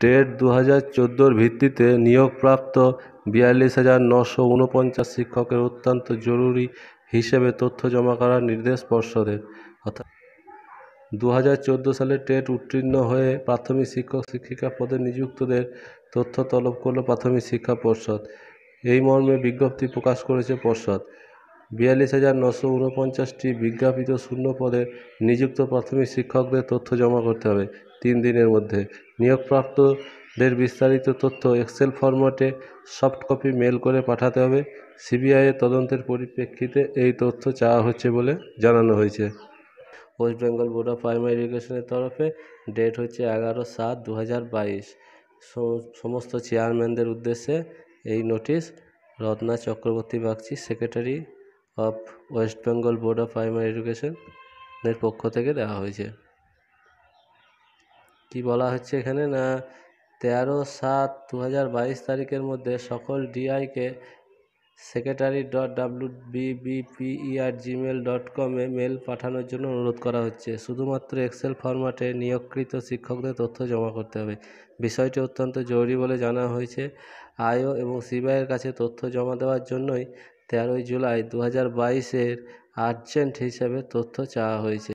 TET দু হাজার চোদ্দোর ভিত্তিতে নিয়োগপ্রাপ্ত বিয়াল্লিশ হাজার নশো ঊনপঞ্চাশ শিক্ষকের অত্যন্ত জরুরি হিসেবে তথ্য জমা করার নির্দেশ পর্ষদের। অর্থাৎ দু হাজার চোদ্দ সালে টেট উত্তীর্ণ হয়ে প্রাথমিক শিক্ষক শিক্ষিকা পদে নিযুক্তদের তথ্য তলব করল প্রাথমিক শিক্ষা পর্ষদ। এই মর্মে বিজ্ঞপ্তি প্রকাশ করেছে পর্ষদ। বিয়াল্লিশ হাজার নশো ঊনপঞ্চাশটি বিজ্ঞাপিত শূন্য পদে নিযুক্ত প্রাথমিক শিক্ষকদের তথ্য জমা করতে হবে তিন দিনের মধ্যে। নিয়োগপ্রাপ্তদের বিস্তারিত তথ্য এক্সেল ফরম্যাটে সফট কপি মেল করে পাঠাতে হবে। সিবিআইয়ের তদন্তের পরিপ্রেক্ষিতে এই তথ্য চাওয়া হচ্ছে বলে জানানো হয়েছে। West Bengal board of primary এডুকেশনের তরফে ডেট হচ্ছে এগারো সাত দু সমস্ত চেয়ারম্যানদের উদ্দেশ্যে এই notice Ratna Chakraborty Bagchi secretary of West Bengal board of primary এডুকেশনের পক্ষ থেকে দেওয়া হয়েছে। কি বলা হচ্ছে এখানে? না, তেরো সাত দু হাজার বাইশ তারিখের মধ্যে সকল ডিআইকে secretary dot W BBPE at Gmail dot কমে মেল পাঠানোর জন্য অনুরোধ করা হচ্ছে। শুধুমাত্র এক্সেল ফরম্যাটে নিয়োগকৃত শিক্ষকদের তথ্য জমা করতে হবে। বিষয়টি অত্যন্ত জরুরি বলে জানা হয়েছে। আইও এবং সিবিআইয়ের কাছে তথ্য জমা দেওয়ার জন্যই তেরোই জুলাই দু হাজার বাইশের আর্জেন্ট হিসেবে তথ্য চাওয়া হয়েছে।